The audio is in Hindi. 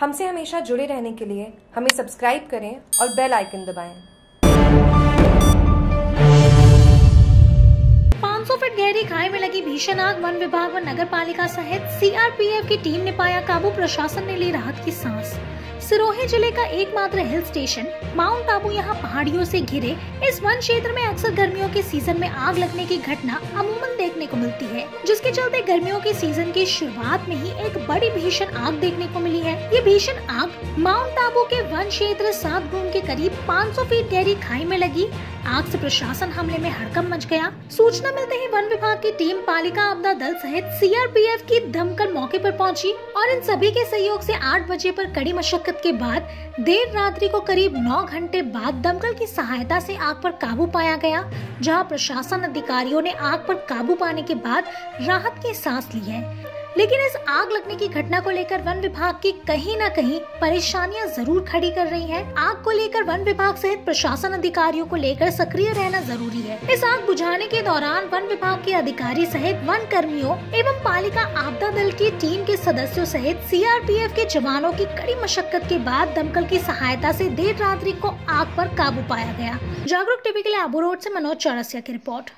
हमसे हमेशा जुड़े रहने के लिए हमें सब्सक्राइब करें और बेल आइकन दबाएँ। 500 फीट गहरी खाई में लगी भीषण आग वन विभाग व नगर पालिका सहित सीआरपीएफ की टीम ने पाया काबू प्रशासन ने ली राहत की सांस सिरोही ज़िले का एकमात्र हिल स्टेशन, माउंट आबू यहाँ पहाड़ियों से घिरे। इस वन क्षेत्र में अक्सर गर्मियों के सीज़न में आग लगने की घटना अमूमन देखने को मिलती है, जिसके चलते गर्मियों के सीज़न की शुरुआत में ही एक बड़ी भीषण आग देखने को मिली है। ये भीषण आग माउंट आबू के वन क्षेत्र सात घूम के करीब 500 फीट गहरी खाई में लगी। आग से प्रशासन हमले में हड़कम मच गया। सूचना मिलते ही वन विभाग की टीम पालिका आपदा दल सहित सीआरपीएफ की दमकल मौके पर पहुँची और इन सभी के सहयोग से 8 बजे पर कड़ी मशक्कत के बाद देर रात्रि को करीब 9 घंटे बाद दमकल की सहायता से आग पर काबू पाया गया, जहाँ प्रशासन अधिकारियों ने आग पर काबू पाने के बाद राहत की सांस ली है। लेकिन इस आग लगने की घटना को लेकर वन विभाग की कहीं न कहीं परेशानियाँ ज़रूर खड़ी कर रही हैं। आग को लेकर वन विभाग सहित प्रशासन अधिकारियों को लेकर सक्रिय रहना ज़रूरी है। इस आग बुझाने के दौरान वन विभाग के अधिकारी सहित वन कर्मियों एवं पालिका आपदा दल की टीम के सदस्यों सहित सीआरपीएफ के जवानों की कड़ी मशक्कत के बाद दमकल की सहायता से देर रात्रि को आग पर काबू पाया गया। जागरूक टीवी के लिए आबू रोड से मनोज चौरसिया की रिपोर्ट।